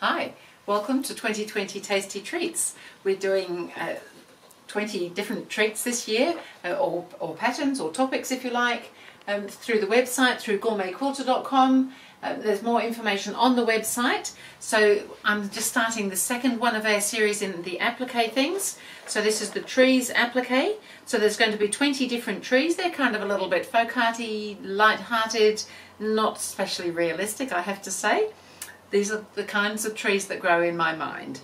Hi, welcome to 2020 Tasty Treats. We're doing uh, 20 different treats this year, uh, or, or, patterns or topics if you like, um, through the website, through gourmetquilter.com. Uh, there's more information on the website. So I'm just starting the second one of our series in the applique things. So this is the trees applique. So there's going to be 20 different trees. They're kind of a little bit folk arty, light-hearted, not especially realistic I have to say. These are the kinds of trees that grow in my mind.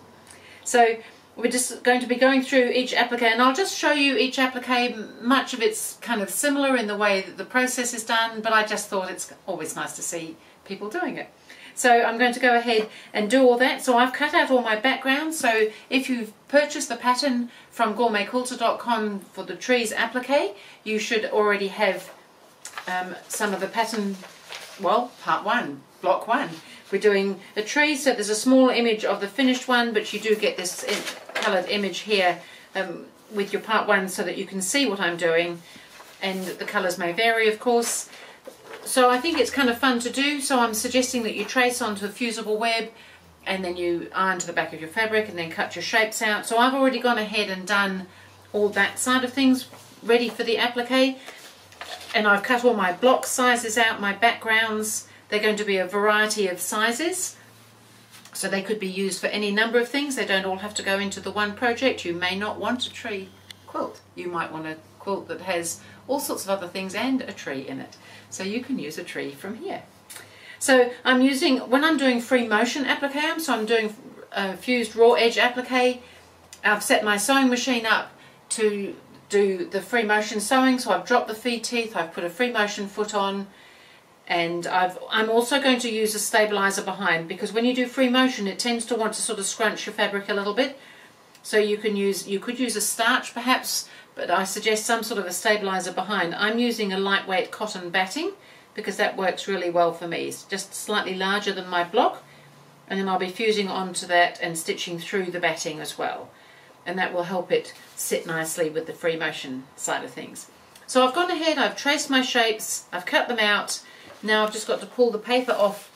So we're just going to be going through each applique and I'll just show you each applique. Much of it's kind of similar in the way that the process is done, but I just thought it's always nice to see people doing it. So I'm going to go ahead and do all that. So I've cut out all my background. So if you've purchased the pattern from gourmetquilter.com for the trees applique, you should already have um, some of the pattern, well, part one, block one. We're doing a tree, so there's a small image of the finished one, but you do get this coloured image here um, with your part one so that you can see what I'm doing. And the colours may vary, of course. So I think it's kind of fun to do, so I'm suggesting that you trace onto a fusible web and then you iron to the back of your fabric and then cut your shapes out. So I've already gone ahead and done all that side of things ready for the applique and I've cut all my block sizes out, my backgrounds, they're going to be a variety of sizes. So they could be used for any number of things. They don't all have to go into the one project. You may not want a tree quilt. You might want a quilt that has all sorts of other things and a tree in it. So you can use a tree from here. So I'm using, when I'm doing free motion applique, so I'm doing uh, fused raw edge applique, I've set my sewing machine up to do the free motion sewing. So I've dropped the feed teeth, I've put a free motion foot on, and i am also going to use a stabilizer behind because when you do free motion it tends to want to sort of scrunch your fabric a little bit. So you can use you could use a starch perhaps but I suggest some sort of a stabilizer behind. I'm using a lightweight cotton batting because that works really well for me. It's just slightly larger than my block and then I'll be fusing onto that and stitching through the batting as well. And that will help it sit nicely with the free motion side of things. So I've gone ahead I've traced my shapes I've cut them out now I've just got to pull the paper off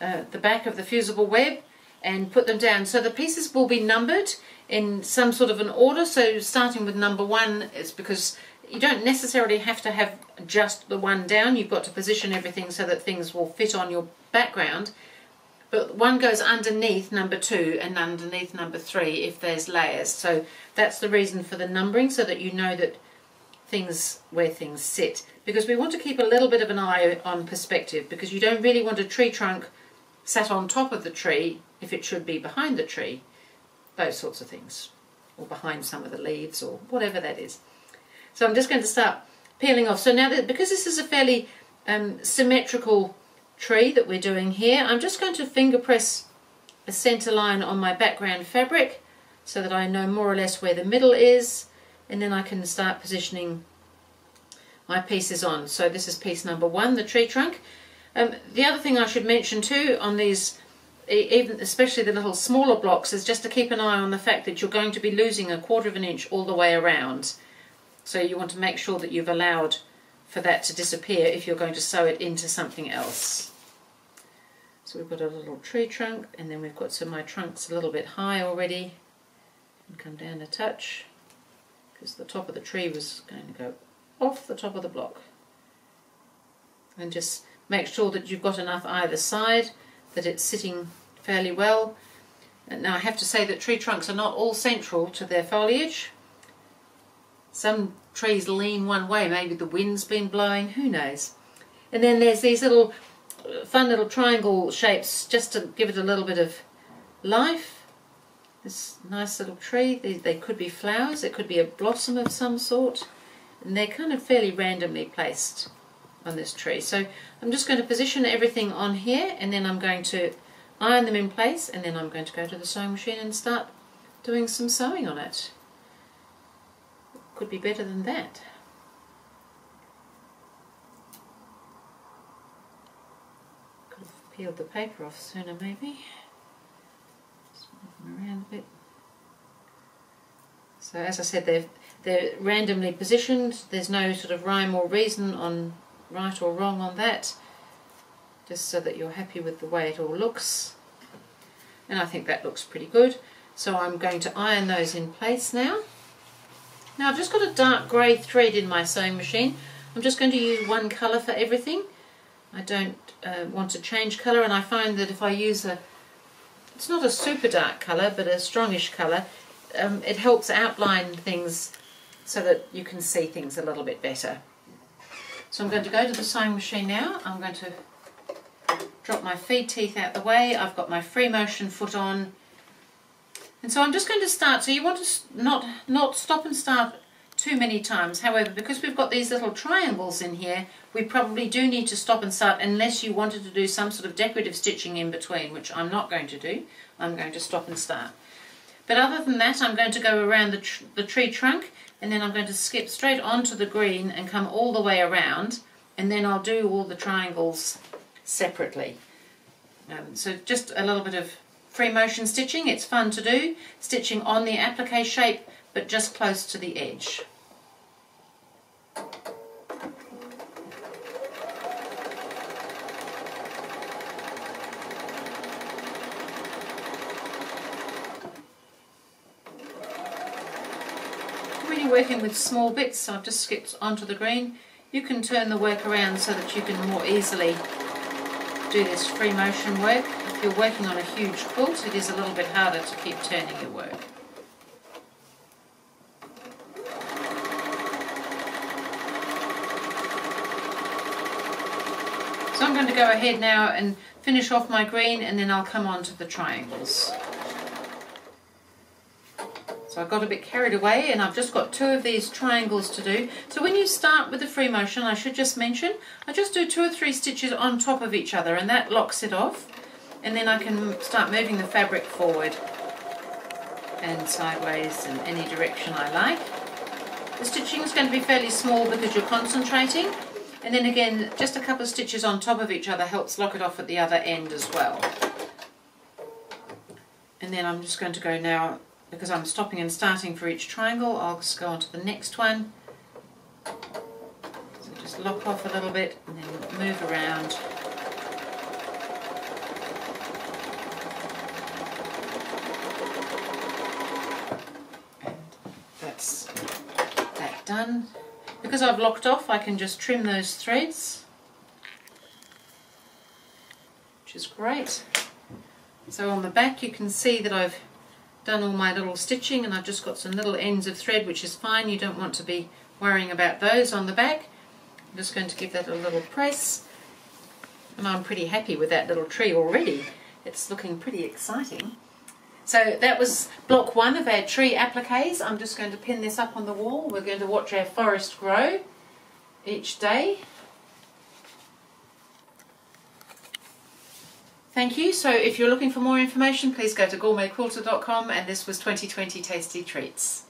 uh, the back of the fusible web and put them down. So the pieces will be numbered in some sort of an order. So starting with number one is because you don't necessarily have to have just the one down. You've got to position everything so that things will fit on your background. But one goes underneath number two and underneath number three if there's layers. So that's the reason for the numbering so that you know that things where things sit. Because we want to keep a little bit of an eye on perspective because you don't really want a tree trunk sat on top of the tree if it should be behind the tree. Those sorts of things. Or behind some of the leaves or whatever that is. So I'm just going to start peeling off. So now that because this is a fairly um, symmetrical tree that we're doing here I'm just going to finger press a center line on my background fabric so that I know more or less where the middle is and then I can start positioning my pieces on. So this is piece number one, the tree trunk. Um, the other thing I should mention too on these, even especially the little smaller blocks, is just to keep an eye on the fact that you're going to be losing a quarter of an inch all the way around. So you want to make sure that you've allowed for that to disappear if you're going to sew it into something else. So we've got a little tree trunk and then we've got some my trunks a little bit high already and come down a touch because the top of the tree was going to go off the top of the block. And just make sure that you've got enough either side, that it's sitting fairly well. And now I have to say that tree trunks are not all central to their foliage. Some trees lean one way, maybe the wind's been blowing, who knows. And then there's these little uh, fun little triangle shapes just to give it a little bit of life this nice little tree. They, they could be flowers, it could be a blossom of some sort. And they're kind of fairly randomly placed on this tree. So I'm just going to position everything on here and then I'm going to iron them in place and then I'm going to go to the sewing machine and start doing some sewing on it. Could be better than that. Could have peeled the paper off sooner maybe around a bit. So as I said, they're, they're randomly positioned. There's no sort of rhyme or reason on right or wrong on that. Just so that you're happy with the way it all looks. and I think that looks pretty good. So I'm going to iron those in place now. Now I've just got a dark grey thread in my sewing machine. I'm just going to use one colour for everything. I don't uh, want to change colour and I find that if I use a, it's not a super dark colour but a strongish colour, um, it helps outline things so that you can see things a little bit better. So I'm going to go to the sewing machine now. I'm going to drop my feed teeth out the way. I've got my free motion foot on. And so I'm just going to start. So you want to not, not stop and start too many times. However, because we've got these little triangles in here, we probably do need to stop and start unless you wanted to do some sort of decorative stitching in between, which I'm not going to do. I'm going to stop and start. But other than that, I'm going to go around the, tr the tree trunk and then I'm going to skip straight onto the green and come all the way around and then I'll do all the triangles separately. Um, so just a little bit of free motion stitching, it's fun to do, stitching on the applique shape but just close to the edge. Really working with small bits, so I've just skipped onto the green. You can turn the work around so that you can more easily do this free motion work. If you're working on a huge quilt, it is a little bit harder to keep turning your work. So I'm going to go ahead now and finish off my green and then I'll come on to the triangles. So I got a bit carried away and I've just got two of these triangles to do. So when you start with the free motion, I should just mention, I just do two or three stitches on top of each other and that locks it off. And then I can start moving the fabric forward and sideways in any direction I like. The stitching is going to be fairly small because you're concentrating and then again, just a couple of stitches on top of each other helps lock it off at the other end as well. And then I'm just going to go now, because I'm stopping and starting for each triangle, I'll just go on to the next one. So just lock off a little bit and then move around. And that's that done. Because I've locked off, I can just trim those threads, which is great. So on the back you can see that I've done all my little stitching and I've just got some little ends of thread, which is fine. You don't want to be worrying about those on the back. I'm just going to give that a little press. And I'm pretty happy with that little tree already. It's looking pretty exciting. So that was block one of our tree appliques. I'm just going to pin this up on the wall. We're going to watch our forest grow each day. Thank you. So if you're looking for more information, please go to gourmetquilter.com and this was 2020 Tasty Treats.